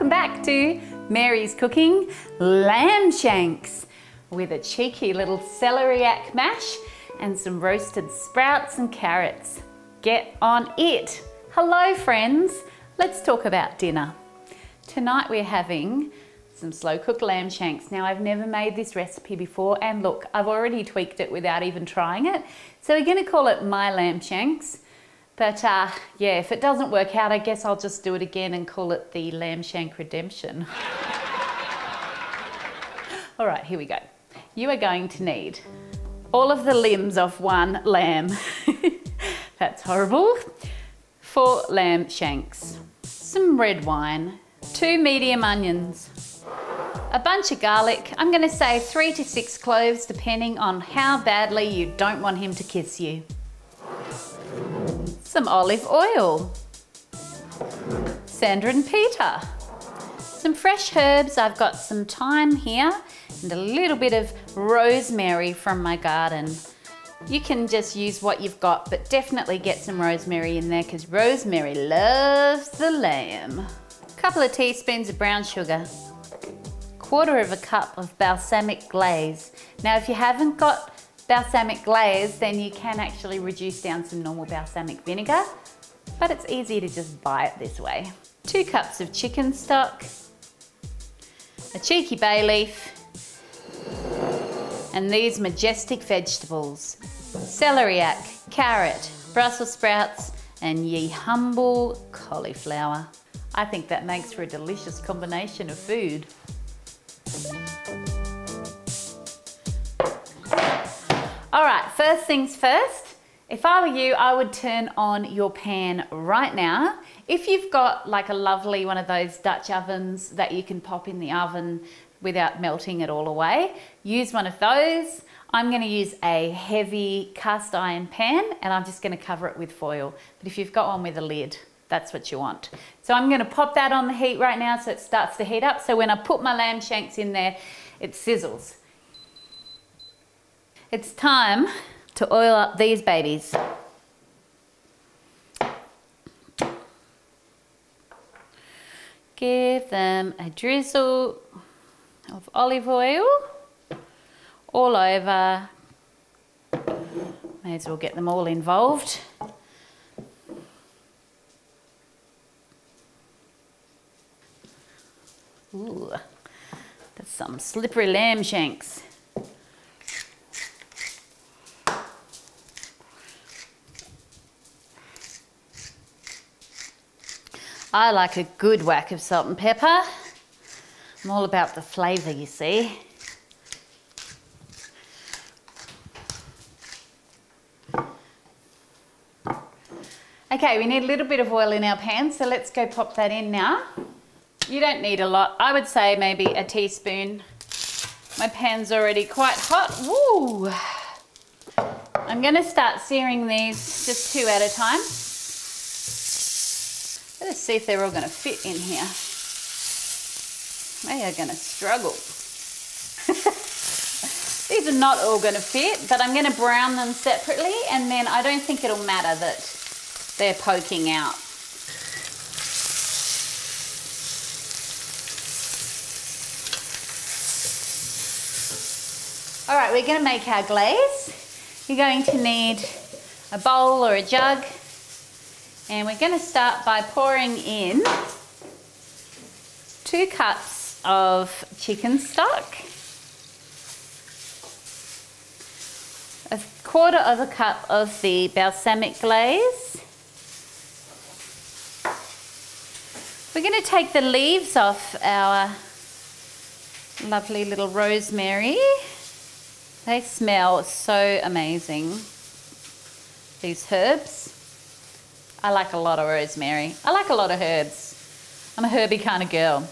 Welcome back to Mary's Cooking Lamb Shanks with a cheeky little celeriac mash and some roasted sprouts and carrots. Get on it! Hello friends, let's talk about dinner. Tonight we're having some slow cooked lamb shanks. Now I've never made this recipe before and look, I've already tweaked it without even trying it. So we're gonna call it my lamb shanks. But uh, yeah, if it doesn't work out, I guess I'll just do it again and call it the lamb shank redemption. All right, here we go. You are going to need all of the limbs of one lamb. That's horrible. Four lamb shanks, some red wine, two medium onions, a bunch of garlic. I'm gonna say three to six cloves, depending on how badly you don't want him to kiss you some olive oil, Sandra and Peter, some fresh herbs. I've got some thyme here and a little bit of rosemary from my garden. You can just use what you've got, but definitely get some rosemary in there because rosemary loves the lamb. A couple of teaspoons of brown sugar, quarter of a cup of balsamic glaze. Now, if you haven't got balsamic glaze, then you can actually reduce down some normal balsamic vinegar, but it's easy to just buy it this way. Two cups of chicken stock, a cheeky bay leaf, and these majestic vegetables, celeriac, carrot, Brussels sprouts, and ye humble cauliflower. I think that makes for a delicious combination of food. All right, first things first, if I were you, I would turn on your pan right now. If you've got like a lovely one of those Dutch ovens that you can pop in the oven without melting it all away, use one of those. I'm gonna use a heavy cast iron pan and I'm just gonna cover it with foil. But if you've got one with a lid, that's what you want. So I'm gonna pop that on the heat right now so it starts to heat up. So when I put my lamb shanks in there, it sizzles. It's time to oil up these babies. Give them a drizzle of olive oil all over. May as well get them all involved. Ooh, that's some slippery lamb shanks. I like a good whack of salt and pepper. I'm all about the flavour, you see. Okay, we need a little bit of oil in our pan, so let's go pop that in now. You don't need a lot. I would say maybe a teaspoon. My pan's already quite hot. Woo! I'm gonna start searing these just two at a time. See if they're all going to fit in here. They are going to struggle. These are not all going to fit, but I'm going to brown them separately and then I don't think it'll matter that they're poking out. All right, we're going to make our glaze. You're going to need a bowl or a jug and we're going to start by pouring in two cups of chicken stock, a quarter of a cup of the balsamic glaze. We're going to take the leaves off our lovely little rosemary. They smell so amazing, these herbs. I like a lot of rosemary. I like a lot of herbs. I'm a herby kind of girl.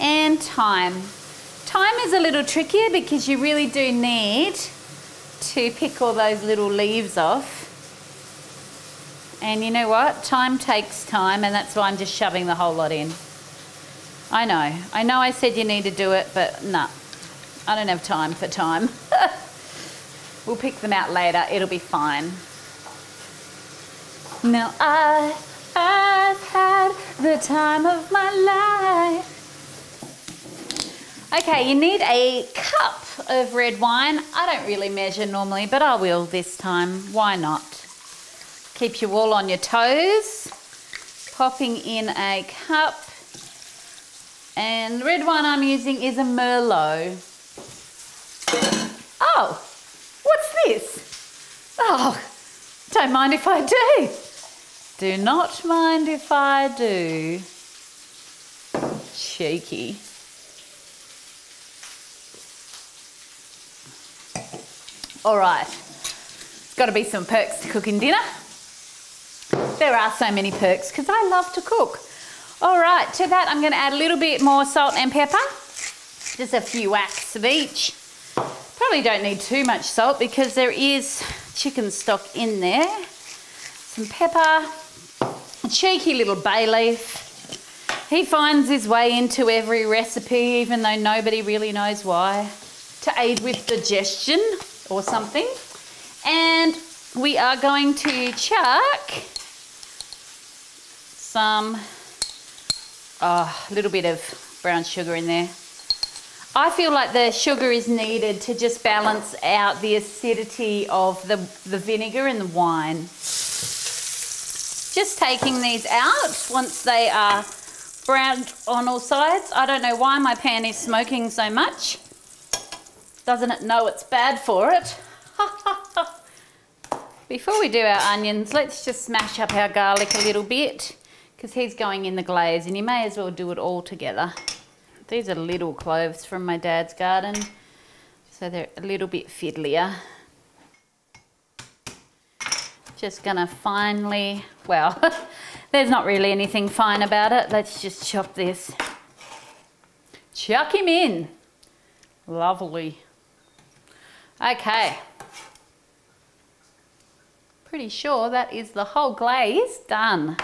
And thyme. Thyme is a little trickier because you really do need to pick all those little leaves off. And you know what? Time takes time and that's why I'm just shoving the whole lot in. I know. I know I said you need to do it, but nah. I don't have time for time. we'll pick them out later. It'll be fine. Now I, I've had the time of my life. Okay, you need a cup of red wine. I don't really measure normally, but I will this time. Why not? Keep you all on your toes. Popping in a cup. And the red wine I'm using is a Merlot. Oh, what's this? Oh, don't mind if I do. Do not mind if I do. Cheeky. All right, got to be some perks to cooking dinner. There are so many perks because I love to cook. All right, to that I'm going to add a little bit more salt and pepper. Just a few whacks of each. Probably don't need too much salt because there is chicken stock in there. Some pepper, cheeky little bay leaf. He finds his way into every recipe even though nobody really knows why. To aid with digestion or something. And we are going to chuck some, ah, a oh, little bit of brown sugar in there. I feel like the sugar is needed to just balance out the acidity of the, the vinegar and the wine. Just taking these out once they are browned on all sides. I don't know why my pan is smoking so much. Doesn't it know it's bad for it? Before we do our onions, let's just smash up our garlic a little bit because he's going in the glaze and you may as well do it all together. These are little cloves from my dad's garden, so they're a little bit fiddlier. Just gonna finely, well, there's not really anything fine about it. Let's just chop this. Chuck him in. Lovely. Okay. Pretty sure that is the whole glaze done.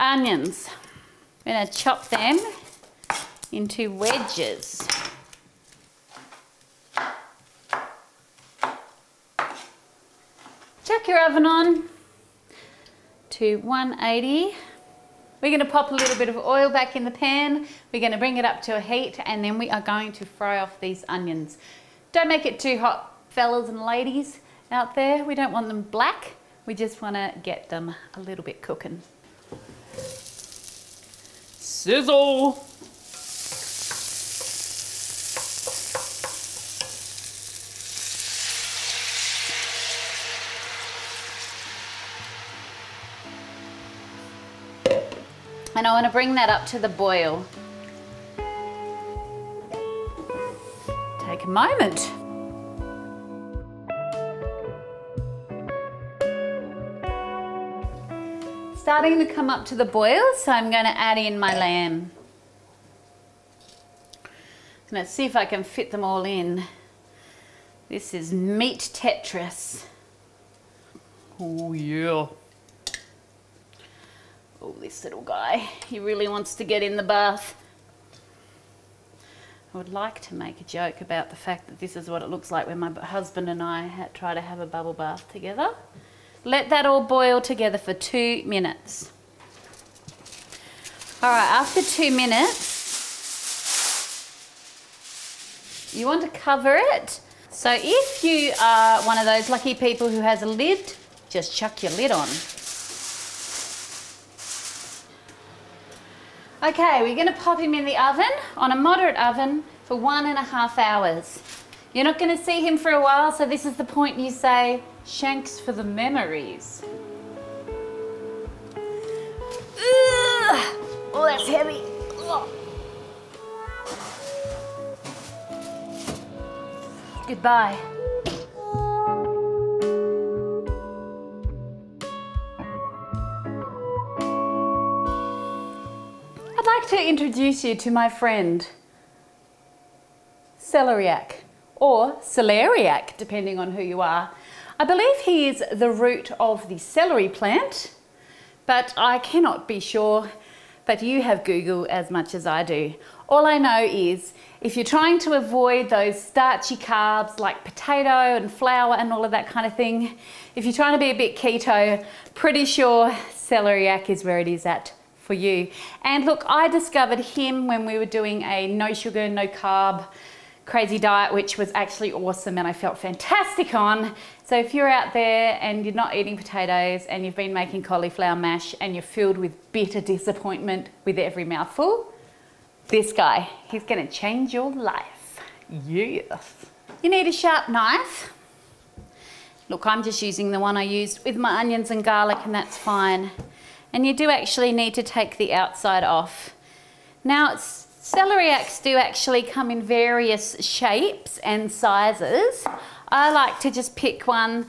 Onions. I'm to chop them into wedges. Your oven on to 180. We're going to pop a little bit of oil back in the pan. We're going to bring it up to a heat and then we are going to fry off these onions. Don't make it too hot, fellas and ladies out there. We don't want them black. We just want to get them a little bit cooking. Sizzle! And I want to bring that up to the boil. take a moment. Starting to come up to the boil, so I'm going to add in my lamb. Let's see if I can fit them all in. This is meat Tetris. Oh yeah. Oh, this little guy, he really wants to get in the bath. I would like to make a joke about the fact that this is what it looks like when my husband and I try to have a bubble bath together. Let that all boil together for two minutes. All right, after two minutes, you want to cover it. So if you are one of those lucky people who has a lid, just chuck your lid on. Okay, we're going to pop him in the oven on a moderate oven for one and a half hours. You're not going to see him for a while, so this is the point you say, Shanks for the memories. Ugh. Oh, that's heavy. Ugh. Goodbye. Like to introduce you to my friend, celeriac or celeriac, depending on who you are. I believe he is the root of the celery plant, but I cannot be sure, but you have Google as much as I do. All I know is if you're trying to avoid those starchy carbs like potato and flour and all of that kind of thing, if you're trying to be a bit keto, pretty sure celeriac is where it is at for you. And look, I discovered him when we were doing a no sugar, no carb crazy diet, which was actually awesome and I felt fantastic on. So if you're out there and you're not eating potatoes and you've been making cauliflower mash and you're filled with bitter disappointment with every mouthful, this guy, he's gonna change your life. Yes. You need a sharp knife. Look, I'm just using the one I used with my onions and garlic and that's fine. And you do actually need to take the outside off. Now, celeriacs do actually come in various shapes and sizes. I like to just pick one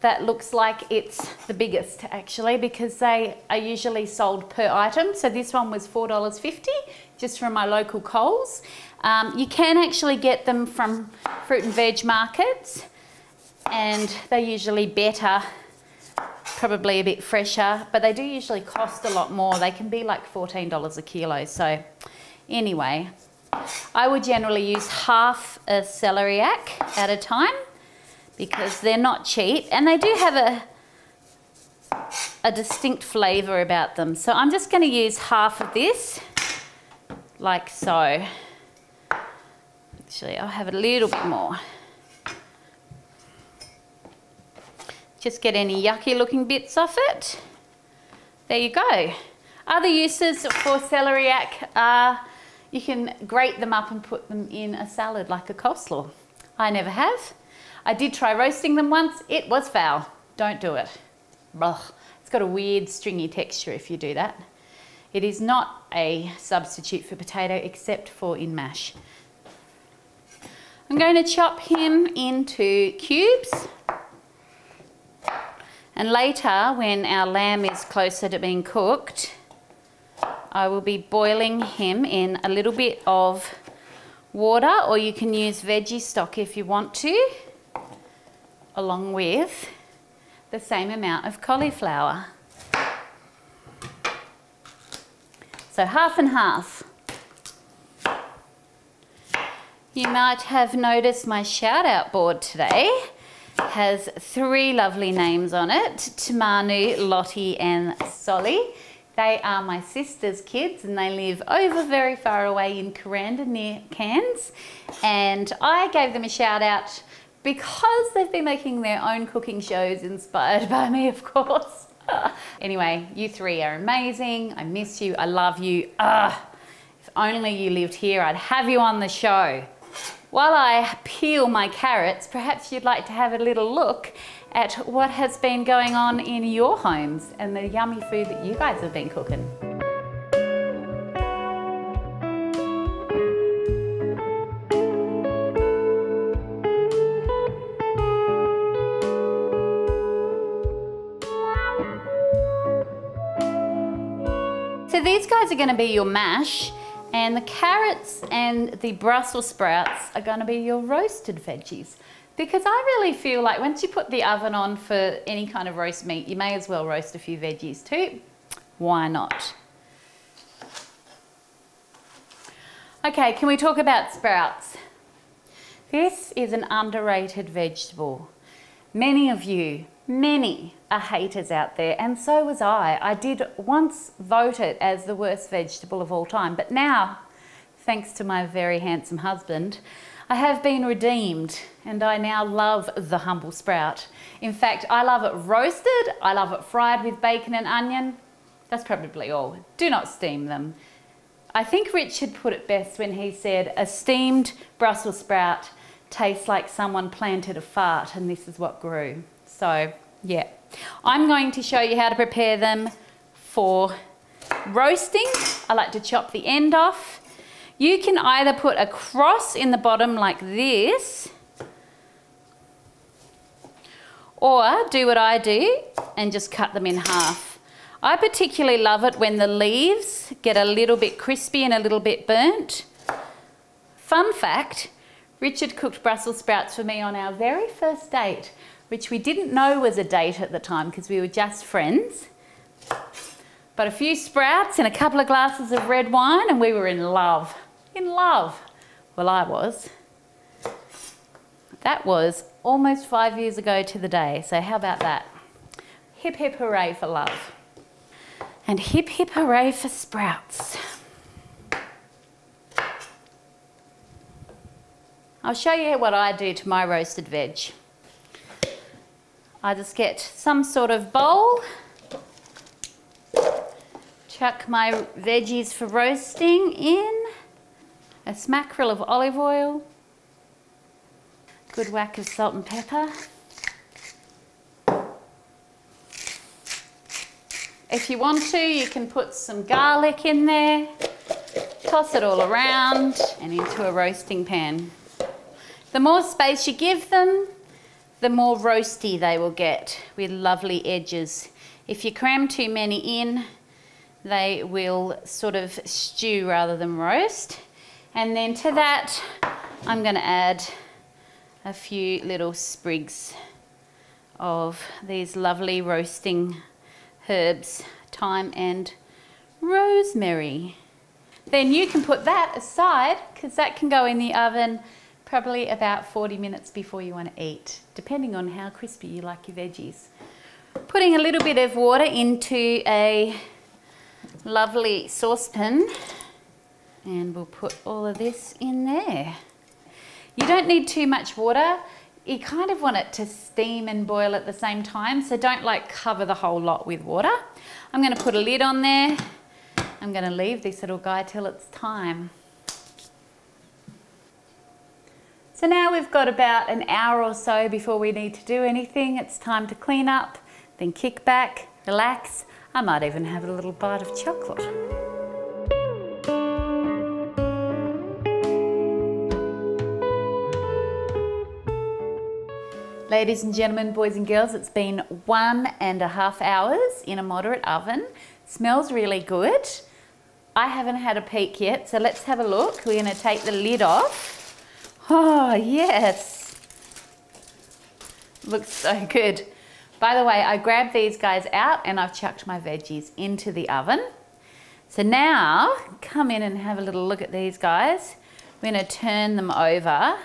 that looks like it's the biggest actually because they are usually sold per item. So this one was $4.50 just from my local Coles. Um, you can actually get them from fruit and veg markets and they're usually better, probably a bit fresher, but they do usually cost a lot more. They can be like $14 a kilo. So anyway, I would generally use half a celeriac at a time because they're not cheap and they do have a a distinct flavour about them. So I'm just going to use half of this like so. Actually, I'll have a little bit more. Just get any yucky looking bits off it. There you go. Other uses for celeriac are you can grate them up and put them in a salad like a coleslaw. I never have. I did try roasting them once. It was foul. Don't do it. It's got a weird stringy texture if you do that. It is not a substitute for potato except for in mash. I'm going to chop him into cubes. And later, when our lamb is closer to being cooked, I will be boiling him in a little bit of water or you can use veggie stock if you want to along with the same amount of cauliflower. So half and half. You might have noticed my shout out board today has three lovely names on it, Tamanu, Lottie and Solly. They are my sister's kids and they live over very far away in Kuranda near Cairns. And I gave them a shout out because they've been making their own cooking shows inspired by me, of course. anyway, you three are amazing. I miss you. I love you. Ah, if only you lived here, I'd have you on the show. While I peel my carrots, perhaps you'd like to have a little look at what has been going on in your homes and the yummy food that you guys have been cooking. So these guys are gonna be your mash and the carrots and the Brussels sprouts are gonna be your roasted veggies. Because I really feel like once you put the oven on for any kind of roast meat, you may as well roast a few veggies too. Why not? Okay, can we talk about sprouts? This is an underrated vegetable. Many of you Many are haters out there, and so was I. I did once vote it as the worst vegetable of all time, but now, thanks to my very handsome husband, I have been redeemed and I now love the humble sprout. In fact, I love it roasted, I love it fried with bacon and onion. That's probably all. Do not steam them. I think Richard put it best when he said, a steamed Brussels sprout tastes like someone planted a fart and this is what grew. So yeah, I'm going to show you how to prepare them for roasting. I like to chop the end off. You can either put a cross in the bottom like this or do what I do and just cut them in half. I particularly love it when the leaves get a little bit crispy and a little bit burnt. Fun fact, Richard cooked Brussels sprouts for me on our very first date which we didn't know was a date at the time because we were just friends. But a few sprouts and a couple of glasses of red wine and we were in love. In love. Well, I was. That was almost five years ago to the day, so how about that? Hip hip hooray for love. And hip hip hooray for sprouts. I'll show you what I do to my roasted veg. I just get some sort of bowl, chuck my veggies for roasting in, a smackerel of olive oil, good whack of salt and pepper. If you want to, you can put some garlic in there, toss it all around and into a roasting pan. The more space you give them, the more roasty they will get with lovely edges. If you cram too many in, they will sort of stew rather than roast. And then to that, I'm going to add a few little sprigs of these lovely roasting herbs, thyme and rosemary. Then you can put that aside because that can go in the oven probably about 40 minutes before you want to eat, depending on how crispy you like your veggies. Putting a little bit of water into a lovely saucepan and we'll put all of this in there. You don't need too much water. You kind of want it to steam and boil at the same time, so don't like cover the whole lot with water. I'm gonna put a lid on there. I'm gonna leave this little guy till it's time. So now we've got about an hour or so before we need to do anything. It's time to clean up, then kick back, relax. I might even have a little bite of chocolate. Ladies and gentlemen, boys and girls, it's been one and a half hours in a moderate oven. Smells really good. I haven't had a peek yet, so let's have a look. We're gonna take the lid off. Oh, yes. Looks so good. By the way, I grabbed these guys out and I've chucked my veggies into the oven. So now, come in and have a little look at these guys. We're gonna turn them over.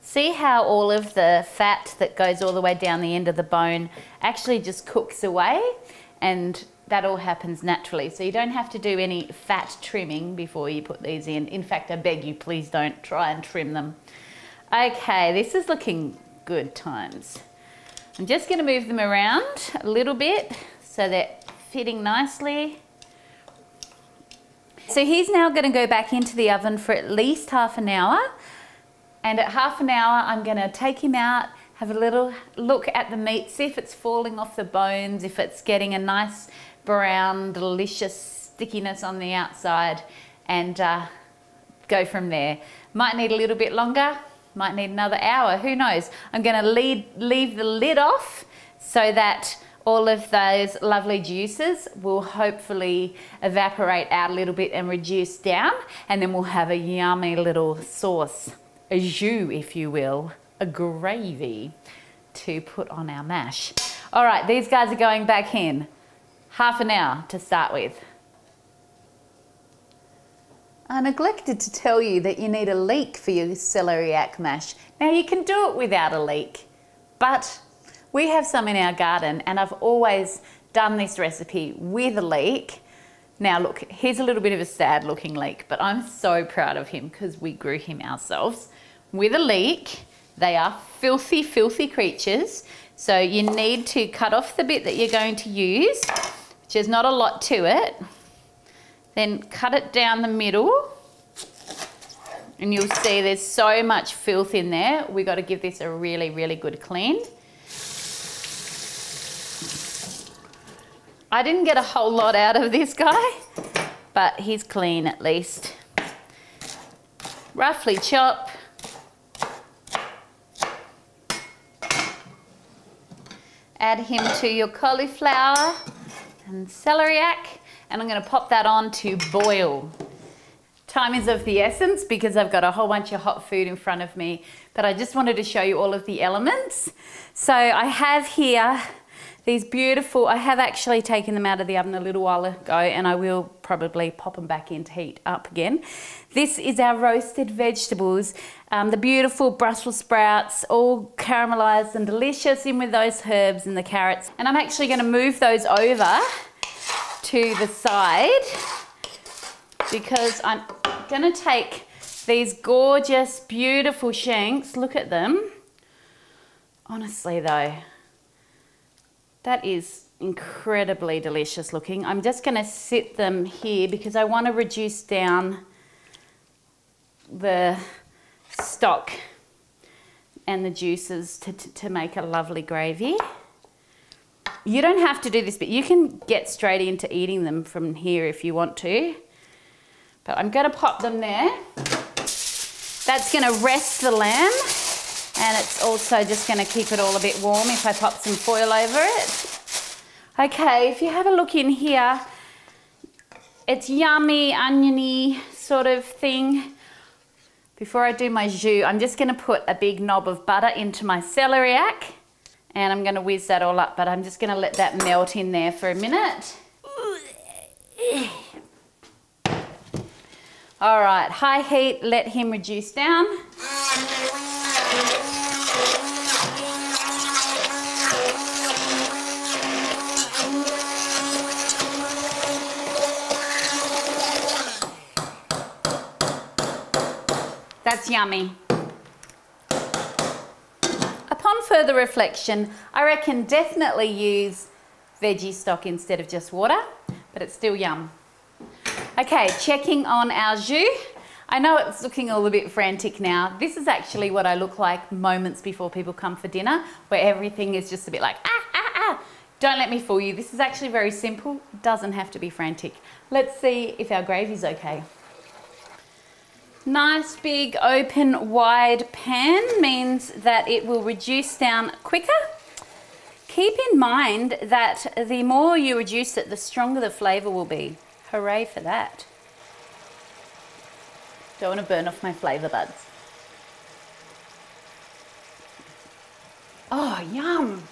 See how all of the fat that goes all the way down the end of the bone actually just cooks away and that all happens naturally. So you don't have to do any fat trimming before you put these in. In fact, I beg you, please don't try and trim them. Okay, this is looking good times. I'm just gonna move them around a little bit so they're fitting nicely. So he's now gonna go back into the oven for at least half an hour. And at half an hour, I'm gonna take him out, have a little look at the meat, see if it's falling off the bones, if it's getting a nice brown, delicious stickiness on the outside and uh, go from there. Might need a little bit longer, might need another hour, who knows. I'm gonna leave, leave the lid off so that all of those lovely juices will hopefully evaporate out a little bit and reduce down and then we'll have a yummy little sauce, a jus if you will, a gravy to put on our mash. All right, these guys are going back in half an hour to start with. I neglected to tell you that you need a leek for your celeriac mash. Now you can do it without a leek, but we have some in our garden and I've always done this recipe with a leek. Now look, here's a little bit of a sad looking leek, but I'm so proud of him because we grew him ourselves. With a leek, they are filthy, filthy creatures. So you need to cut off the bit that you're going to use which is not a lot to it. Then cut it down the middle and you'll see there's so much filth in there. We got to give this a really, really good clean. I didn't get a whole lot out of this guy, but he's clean at least. Roughly chop. Add him to your cauliflower and celeriac, and I'm gonna pop that on to boil. Time is of the essence because I've got a whole bunch of hot food in front of me, but I just wanted to show you all of the elements. So I have here these beautiful, I have actually taken them out of the oven a little while ago and I will probably pop them back in to heat up again. This is our roasted vegetables, um, the beautiful Brussels sprouts, all caramelized and delicious in with those herbs and the carrots. And I'm actually gonna move those over to the side because I'm gonna take these gorgeous, beautiful shanks. Look at them. Honestly though, that is incredibly delicious looking. I'm just gonna sit them here because I wanna reduce down the stock and the juices to, to, to make a lovely gravy. You don't have to do this, but you can get straight into eating them from here if you want to. But I'm gonna pop them there. That's gonna rest the lamb and it's also just gonna keep it all a bit warm if I pop some foil over it. Okay, if you have a look in here, it's yummy, oniony sort of thing. Before I do my jus, I'm just gonna put a big knob of butter into my celeriac and I'm gonna whiz that all up, but I'm just gonna let that melt in there for a minute. All right, high heat, let him reduce down. That's yummy. Upon further reflection, I reckon definitely use veggie stock instead of just water, but it's still yum. Okay, checking on our jus. I know it's looking a little bit frantic now. This is actually what I look like moments before people come for dinner, where everything is just a bit like, ah, ah, ah. Don't let me fool you. This is actually very simple. Doesn't have to be frantic. Let's see if our gravy's okay. Nice big open wide pan means that it will reduce down quicker. Keep in mind that the more you reduce it, the stronger the flavour will be. Hooray for that. Don't want to burn off my flavour buds. Oh, yum.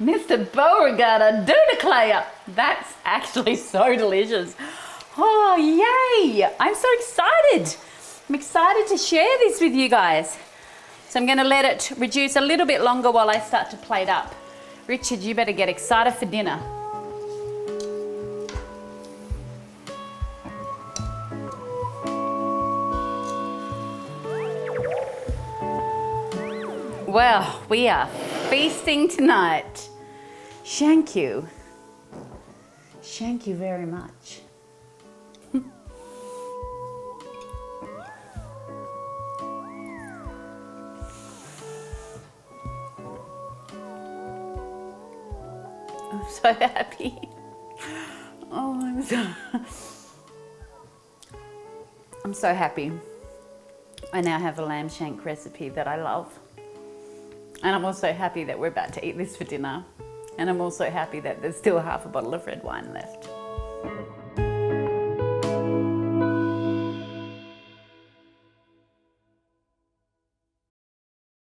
Mr. Beauregard, I do declare, that's actually so delicious. Oh, yay! I'm so excited. I'm excited to share this with you guys. So I'm going to let it reduce a little bit longer while I start to plate up. Richard, you better get excited for dinner. Well, we are feasting tonight. Thank you. Thank you very much. I'm so happy. Oh, I'm so, I'm so happy. I now have a lamb shank recipe that I love. And I'm also happy that we're about to eat this for dinner. And I'm also happy that there's still half a bottle of red wine left.